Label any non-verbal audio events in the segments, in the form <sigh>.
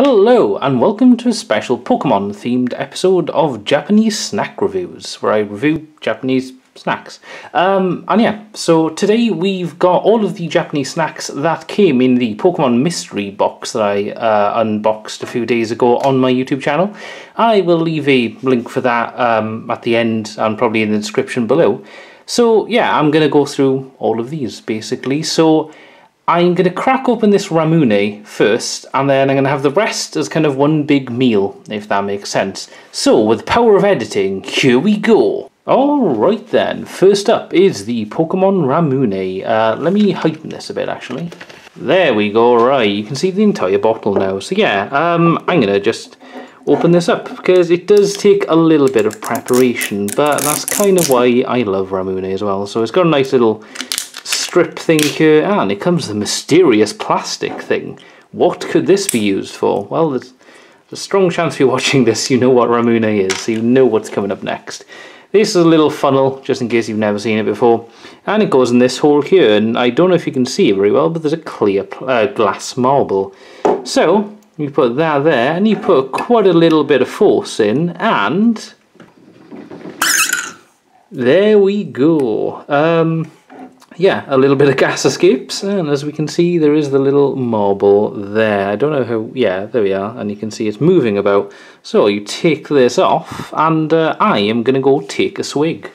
Hello, and welcome to a special Pokemon themed episode of Japanese Snack Reviews, where I review Japanese snacks. Um, and yeah, so today we've got all of the Japanese snacks that came in the Pokemon Mystery box that I uh, unboxed a few days ago on my YouTube channel. I will leave a link for that um, at the end and probably in the description below. So yeah, I'm going to go through all of these basically. So I'm going to crack open this Ramune first, and then I'm going to have the rest as kind of one big meal, if that makes sense. So, with the power of editing, here we go. Alright then, first up is the Pokemon Ramune. Uh, let me heighten this a bit actually. There we go, right, you can see the entire bottle now. So yeah, um, I'm going to just open this up because it does take a little bit of preparation, but that's kind of why I love Ramune as well. So it's got a nice little strip thing here, and it comes a mysterious plastic thing. What could this be used for? Well, there's a strong chance if you're <laughs> watching this you know what Ramune is, so you know what's coming up next. This is a little funnel, just in case you've never seen it before, and it goes in this hole here, and I don't know if you can see it very well, but there's a clear uh, glass marble. So, you put that there, and you put quite a little bit of force in, and... There we go. Um, yeah, a little bit of gas escapes, and as we can see, there is the little marble there. I don't know how, yeah, there we are, and you can see it's moving about. So you take this off, and uh, I am going to go take a swig.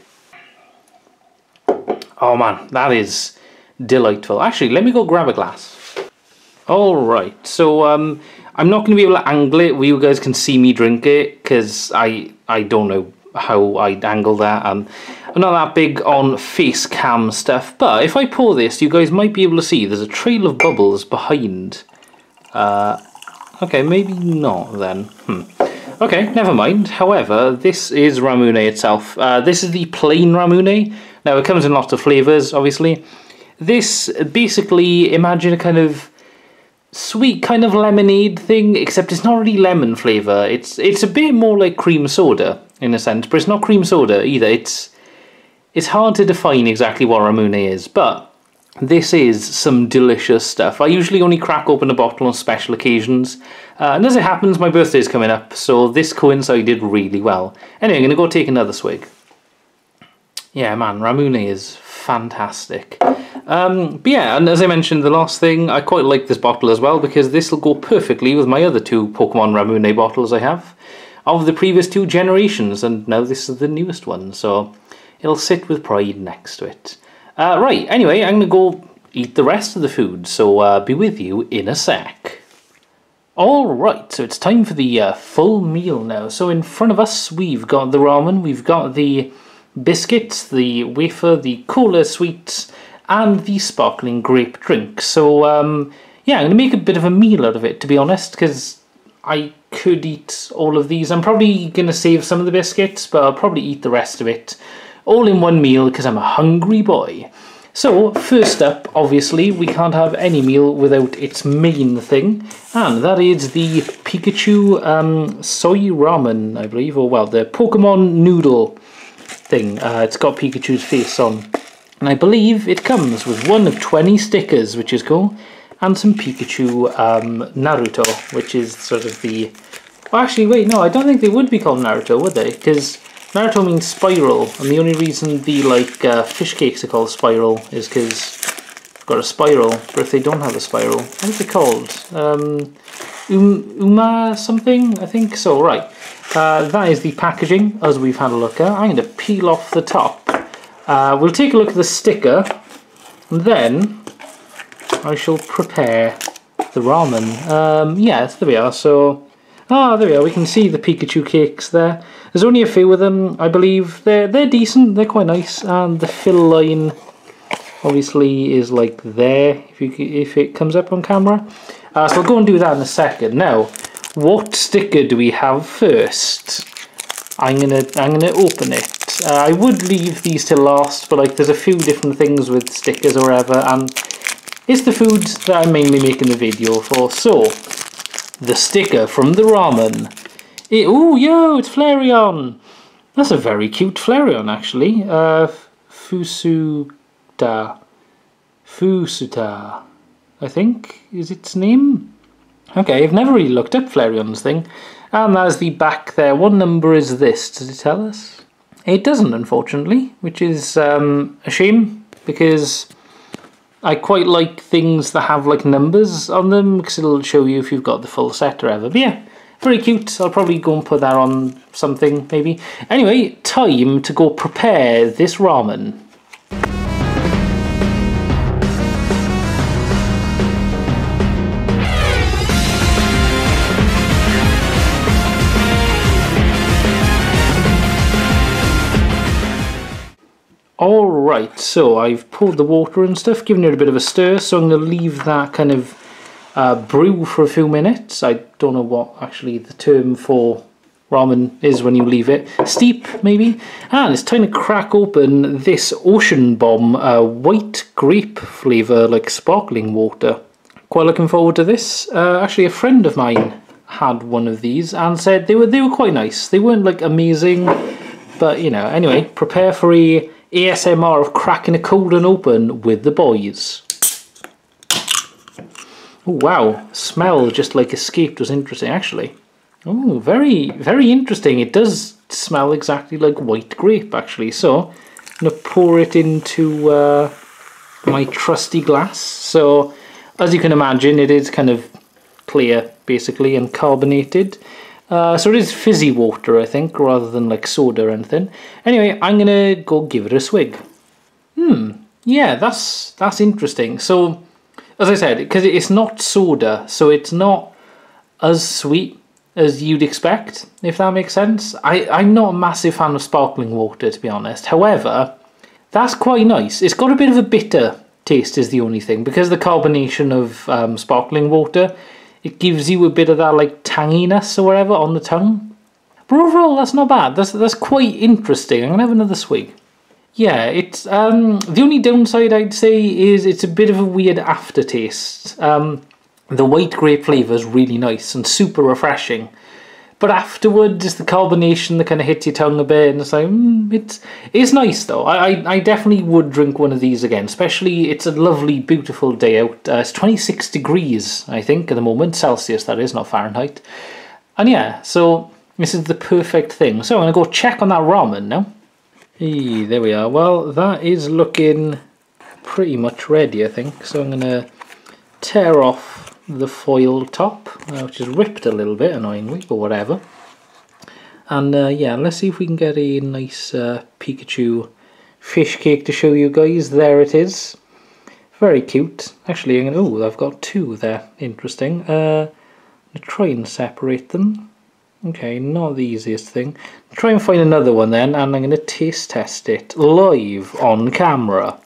Oh man, that is delightful. Actually, let me go grab a glass. Alright, so um, I'm not going to be able to angle it where you guys can see me drink it, because I, I don't know how I'd angle that. Um, I'm not that big on face cam stuff, but if I pour this, you guys might be able to see there's a trail of bubbles behind. Uh, okay, maybe not then. Hmm. Okay, never mind. However, this is Ramune itself. Uh, this is the plain Ramune. Now, it comes in lots of flavours, obviously. This, basically, imagine a kind of sweet kind of lemonade thing, except it's not really lemon flavour. It's it's a bit more like cream soda in a sense, but it's not cream soda either. It's it's hard to define exactly what Ramune is, but this is some delicious stuff. I usually only crack open a bottle on special occasions, uh, and as it happens, my birthday's coming up, so this coincided really well. Anyway, I'm going to go take another swig. Yeah, man, Ramune is fantastic. Um, but yeah, and as I mentioned, the last thing, I quite like this bottle as well, because this will go perfectly with my other two Pokemon Ramune bottles I have, of the previous two generations, and now this is the newest one, so it'll sit with pride next to it. Uh, right, anyway, I'm going to go eat the rest of the food, so uh, be with you in a sec. Alright, so it's time for the uh, full meal now. So in front of us, we've got the ramen, we've got the biscuits, the wafer, the cola sweets, and the sparkling grape drink. So, um, yeah, I'm going to make a bit of a meal out of it, to be honest, because I could eat all of these. I'm probably going to save some of the biscuits, but I'll probably eat the rest of it all in one meal because I'm a hungry boy. So, first up, obviously, we can't have any meal without its main thing, and that is the Pikachu um, soy ramen, I believe, or well, the Pokemon noodle thing. Uh, it's got Pikachu's face on. And I believe it comes with one of 20 stickers, which is cool, and some Pikachu um, Naruto, which is sort of the... Actually, wait, no, I don't think they would be called Naruto, would they? Because Naruto means spiral, and the only reason the like uh, fish cakes are called spiral is because they've got a spiral. But if they don't have a spiral, what is it called? Um, um, Uma something? I think so. Right. Uh, that is the packaging as we've had a look at. I'm going to peel off the top. Uh, we'll take a look at the sticker, and then I shall prepare the ramen. Um, yes, there we are. So, ah, there we are. We can see the Pikachu cakes there. There's only a few of them, I believe. They're they're decent. They're quite nice, and the fill line obviously is like there if you if it comes up on camera. Uh, so I'll go and do that in a second. Now, what sticker do we have first? I'm gonna I'm gonna open it. Uh, I would leave these to last, but like there's a few different things with stickers or whatever, and it's the food that I'm mainly making the video for. So, the sticker from the ramen oh, yo, it's Flareon! That's a very cute Flareon, actually. Uh, Fusuta. Fusuta, I think, is its name? Okay, I've never really looked up Flareon's thing. And there's the back there. What number is this? Does it tell us? It doesn't, unfortunately, which is um, a shame because I quite like things that have like numbers on them because it'll show you if you've got the full set or ever. But yeah, very cute. I'll probably go and put that on something maybe. Anyway, time to go prepare this ramen. Alright, so I've poured the water and stuff, given it a bit of a stir, so I'm going to leave that kind of uh, brew for a few minutes. I don't know what actually the term for ramen is when you leave it. Steep, maybe? And it's time to crack open this Ocean Bomb uh, white grape flavour, like sparkling water. Quite looking forward to this. Uh, actually, a friend of mine had one of these and said they were they were quite nice. They weren't like amazing, but you know. Anyway, prepare for a ASMR of cracking a cold and open with the boys. Oh, wow, smell just like escaped was interesting actually. Oh, very, very interesting. It does smell exactly like white grape actually. So, I'm going to pour it into uh, my trusty glass. So, as you can imagine, it is kind of clear basically and carbonated. Uh, so it is fizzy water, I think, rather than like soda or anything. Anyway, I'm gonna go give it a swig. Hmm, yeah, that's that's interesting. So, as I said, because it's not soda, so it's not as sweet as you'd expect, if that makes sense. I, I'm not a massive fan of sparkling water, to be honest. However, that's quite nice. It's got a bit of a bitter taste is the only thing, because the carbonation of um, sparkling water it gives you a bit of that like tanginess or whatever on the tongue. But overall, that's not bad. That's that's quite interesting. I'm gonna have another swig. Yeah, it's um, the only downside I'd say is it's a bit of a weird aftertaste. Um, the white grape flavour is really nice and super refreshing, but afterwards, it's the carbonation that kind of hits your tongue a bit, and it's like, mm, it's it's nice though. I, I, definitely would drink one of these again, especially it's a lovely, beautiful day out. Uh, it's 26 degrees, I think, at the moment, Celsius, that is, not Fahrenheit. And yeah, so this is the perfect thing. So I'm to go check on that ramen now. Hey, there we are. Well, that is looking pretty much ready, I think. So I'm to tear off the foil top, uh, which is ripped a little bit annoyingly, but whatever. And uh, yeah, let's see if we can get a nice uh, Pikachu fish cake to show you guys. There it is. Very cute. Actually, I'm gonna, oh, I've got two there. Interesting. Uh, try and separate them. Okay, not the easiest thing. Try and find another one then, and I'm going to taste test it live on camera.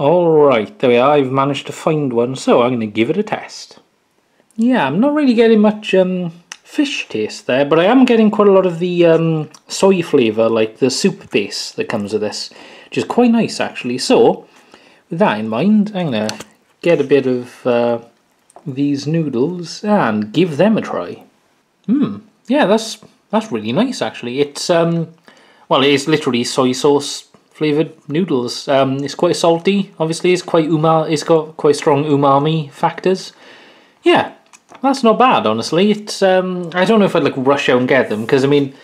Alright, there we are. I've managed to find one, so I'm going to give it a test. Yeah, I'm not really getting much um, fish taste there, but I am getting quite a lot of the um, soy flavour, like the soup base that comes with this, which is quite nice actually. So, with that in mind, I'm going to get a bit of uh, these noodles and give them a try. Hmm, yeah, that's that's really nice actually. It's, um, well, it is literally soy sauce flavoured noodles. Um, it's quite salty, obviously, it's quite umami, it's got quite strong umami factors. Yeah, that's not bad, honestly. It's um, I don't know if I'd like rush out and get them because I mean,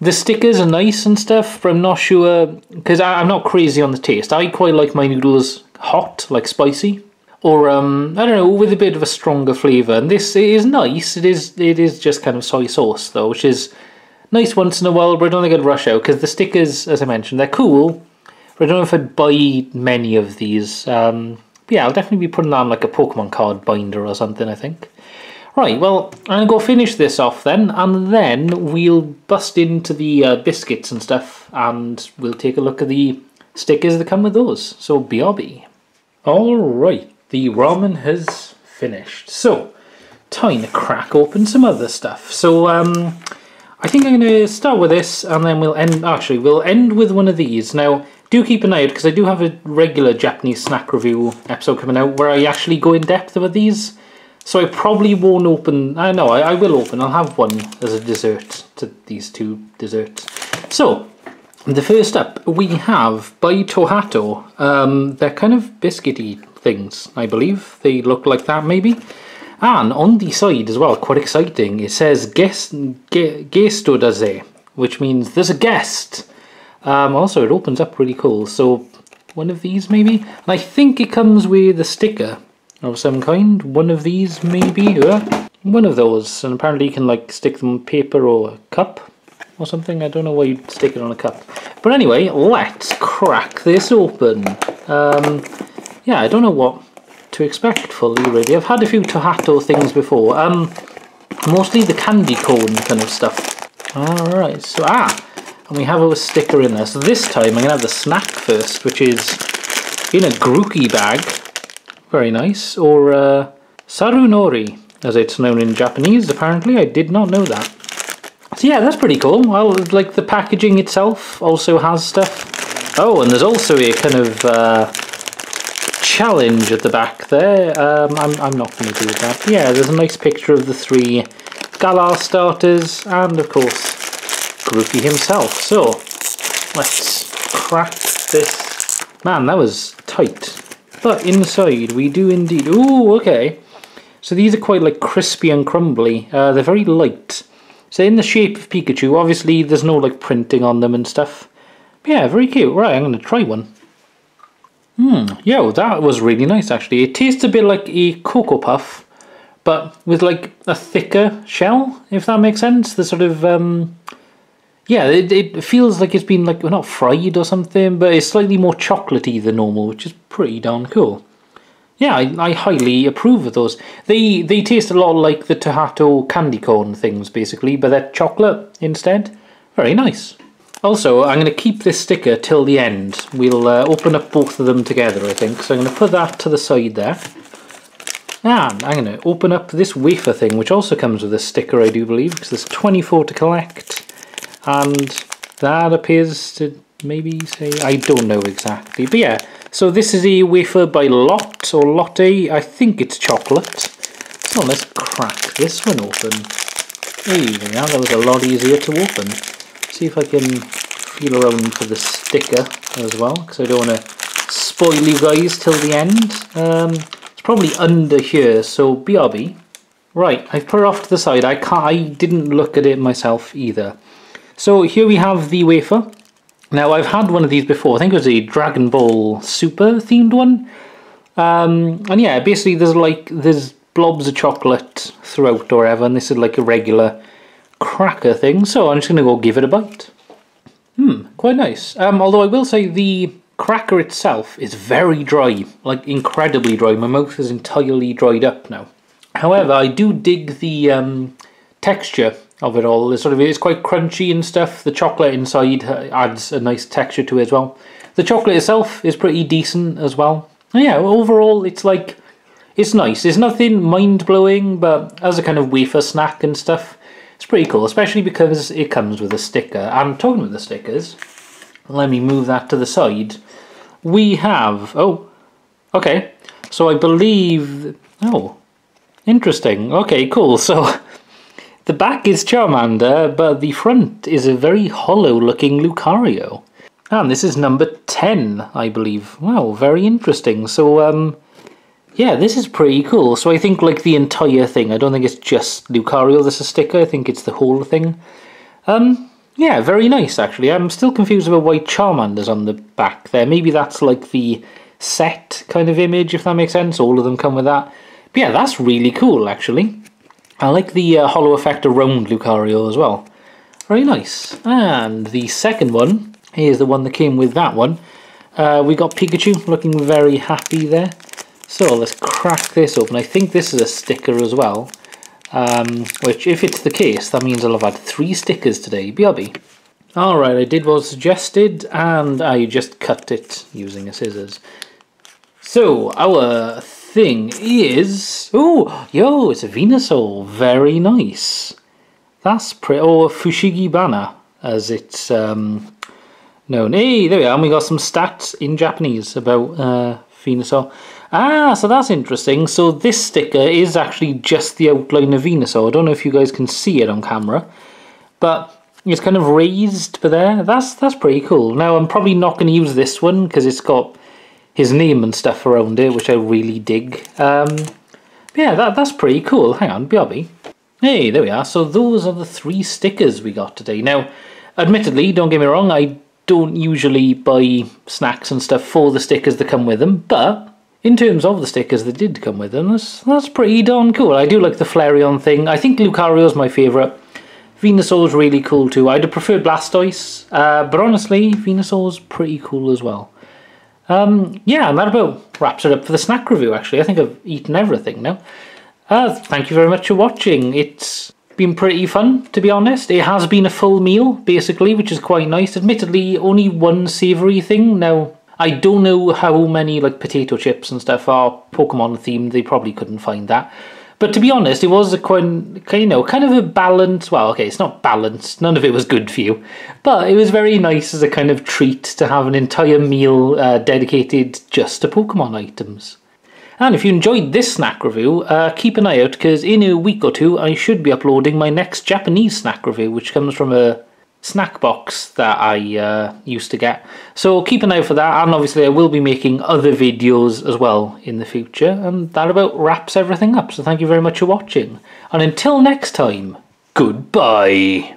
the stickers are nice and stuff, but I'm not sure because I'm not crazy on the taste. I quite like my noodles hot, like spicy, or um, I don't know, with a bit of a stronger flavour. And this is nice. It is it is just kind of soy sauce though, which is nice once in a while. But I don't think I'd rush out because the stickers, as I mentioned, they're cool. But I don't know if I'd buy many of these. Um, yeah, I'll definitely be putting on like a Pokemon card binder or something, I think. Right, well, I'm going to go finish this off then, and then we'll bust into the uh, biscuits and stuff, and we'll take a look at the stickers that come with those. So, BRB. Alright, the ramen has finished. So, time to crack open some other stuff. So, um, I think I'm going to start with this, and then we'll end, actually, we'll end with one of these. Now, do keep an eye out, because I do have a regular Japanese snack review episode coming out, where I actually go in depth with these. So I probably won't open, I know, I, I will open, I'll have one as a dessert to these two desserts. So, the first up, we have by Tohato. Um, they're kind of biscuity things, I believe. They look like that, maybe. And on the side as well, quite exciting, it says guest, gesto which means there's a guest. Um, also, it opens up really cool. So, one of these maybe? And I think it comes with a sticker of some kind. One of these maybe? Uh, one of those. And apparently you can like stick them on paper or a cup or something. I don't know why you'd stick it on a cup. But anyway, let's crack this open. Um, yeah, I don't know what to expect fully really. I've had a few Tohato things before. Um, mostly the candy cone kind of stuff. Alright, so ah, and we have a sticker in there. So this time I'm going to have the snack first, which is in a Grookey bag. Very nice. Or uh, Sarunori, as it's known in Japanese, apparently. I did not know that. So yeah, that's pretty cool. Well, like the packaging itself also has stuff. Oh, and there's also a kind of uh, challenge at the back there. Um, I'm, I'm not going to do that. Yeah, there's a nice picture of the three Galar starters and, of course, Grookey himself. So, let's crack this. Man, that was tight. But inside we do indeed... Ooh, okay. So these are quite like crispy and crumbly. Uh, they're very light. So in the shape of Pikachu, obviously there's no like printing on them and stuff. But yeah, very cute. Right, I'm going to try one. Hmm, yeah, that was really nice actually. It tastes a bit like a Cocoa Puff, but with like a thicker shell, if that makes sense. The sort of, um, yeah, it, it feels like it's been like, well, not fried or something, but it's slightly more chocolatey than normal, which is pretty darn cool. Yeah, I, I highly approve of those. They they taste a lot like the Tohato candy cone things, basically, but they're chocolate instead. Very nice. Also, I'm going to keep this sticker till the end. We'll uh, open up both of them together, I think. So I'm going to put that to the side there. And I'm going to open up this wafer thing, which also comes with a sticker, I do believe, because there's 24 to collect and that appears to maybe say I don't know exactly but yeah. So this is a wafer by Lot or Lotte. I think it's chocolate. So let's crack this one open. There you go. That was a lot easier to open. See if I can feel around for the sticker as well because I don't want to spoil you guys till the end. Um, it's probably under here so BRB right I've put it off to the side. I can't I didn't look at it myself either so here we have the wafer. Now I've had one of these before, I think it was a Dragon Ball Super themed one. Um, and yeah, basically there's like, there's blobs of chocolate throughout or whatever, and this is like a regular cracker thing, so I'm just going to go give it a bite. Hmm, quite nice. Um, although I will say the cracker itself is very dry, like incredibly dry. My mouth is entirely dried up now. However, I do dig the um, texture of it all. It's sort of it's quite crunchy and stuff. The chocolate inside adds a nice texture to it as well. The chocolate itself is pretty decent as well. Yeah, overall it's like it's nice. It's nothing mind blowing, but as a kind of wafer snack and stuff, it's pretty cool. Especially because it comes with a sticker. And talking about the stickers, let me move that to the side. We have oh, okay. So I believe oh, interesting. Okay, cool. <laughs> So. The back is Charmander, but the front is a very hollow looking Lucario. And this is number 10, I believe. Wow, very interesting. So, um, yeah, this is pretty cool. So I think like the entire thing, I don't think it's just Lucario that's a sticker, I think it's the whole thing. Um, yeah, very nice actually. I'm still confused about why Charmander's on the back there. Maybe that's like the set kind of image, if that makes sense. All of them come with that. But yeah, that's really cool actually. I like the uh, hollow effect around Lucario as well. Very nice. And the second one is the one that came with that one. Uh, we got Pikachu looking very happy there. So let's crack this open. I think this is a sticker as well. Um, which, if it's the case, that means I'll have had three stickers today. BRB. Alright, I did what was suggested, and I just cut it using a scissors. So, our thing is... Oh, yo, it's a Venusaur. Very nice. That's pretty... Or Fushigibana, as it's um, known. Hey, there we are. And we got some stats in Japanese about uh, Venusaur. Ah, so that's interesting. So this sticker is actually just the outline of Venusaur. I don't know if you guys can see it on camera. But it's kind of raised but there. That's that's pretty cool. Now I'm probably not going to use this one because it's got his name and stuff around it, which I really dig. Um, yeah, that, that's pretty cool. Hang on, BRB. Hey, there we are. So those are the three stickers we got today. Now, admittedly, don't get me wrong, I don't usually buy snacks and stuff for the stickers that come with them, but in terms of the stickers that did come with them, that's, that's pretty darn cool. I do like the Flareon thing. I think Lucario's my favourite. Venusaur's really cool too. I'd have preferred Blastoise, uh, but honestly, Venusaur's pretty cool as well. Um, yeah, and that about wraps it up for the snack review, actually. I think I've eaten everything now. Uh, thank you very much for watching. It's been pretty fun, to be honest. It has been a full meal, basically, which is quite nice. Admittedly, only one savoury thing. Now, I don't know how many like potato chips and stuff are Pokemon themed. They probably couldn't find that. But to be honest, it was a quite, you know, kind of a balance. Well, okay, it's not balanced. None of it was good for you, but it was very nice as a kind of treat to have an entire meal uh, dedicated just to Pokemon items. And if you enjoyed this snack review, uh, keep an eye out because in a week or two I should be uploading my next Japanese snack review, which comes from a snack box that I uh, used to get. So keep an eye for that, and obviously I will be making other videos as well in the future, and that about wraps everything up. So thank you very much for watching, and until next time, goodbye.